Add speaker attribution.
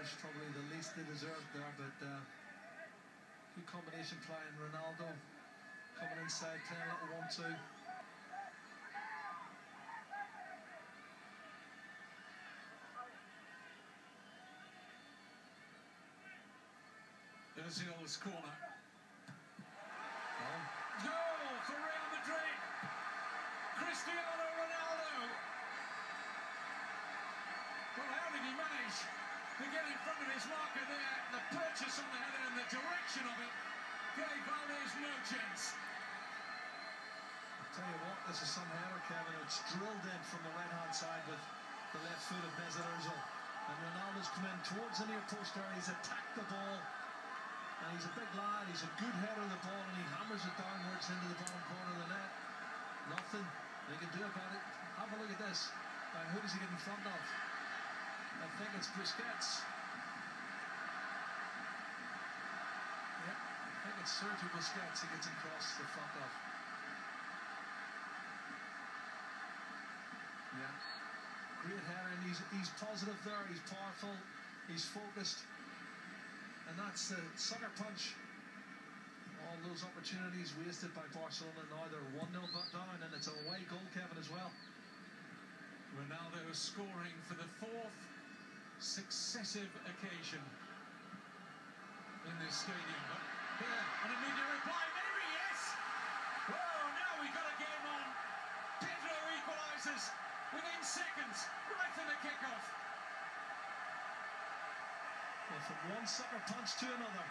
Speaker 1: Irish probably the least they deserved there, but uh, good combination play and Ronaldo coming inside, playing a little one-two.
Speaker 2: Ozil's corner.
Speaker 1: Oh,
Speaker 2: Goal for Real Madrid. Cristiano Ronaldo. Well, how did he manage to get in front of his marker there? The purchase on the header and the direction of it gave Valdés no chance.
Speaker 1: I'll tell you what, this is some header, Kevin. It's drilled in from the right-hand side with the left foot of Mesut Ozil. And Ronaldo's come in towards the near post area. He's attacked the ball. And he's a big lad. He's a good header of the ball, and he hammers it downwards into the bottom corner of the net. Nothing they can do about it. Have a look at this. Now, who does he get in front of? Think it's Busquets. Yep, I think it's Sergio Busquets he gets across the front of. Yeah. Great header, he's, he's positive there. He's powerful. He's focused. And that's the sucker punch. All those opportunities wasted by Barcelona. Now they're 1 0 down, and it's a away goal, Kevin, as well.
Speaker 2: Ronaldo scoring for the fourth successive occasion in this stadium. But here, an immediate reply, maybe, yes! Well, now we've got a game on. Pedro equalises within seconds, right from the kickoff.
Speaker 1: Well, from one sucker punch to another.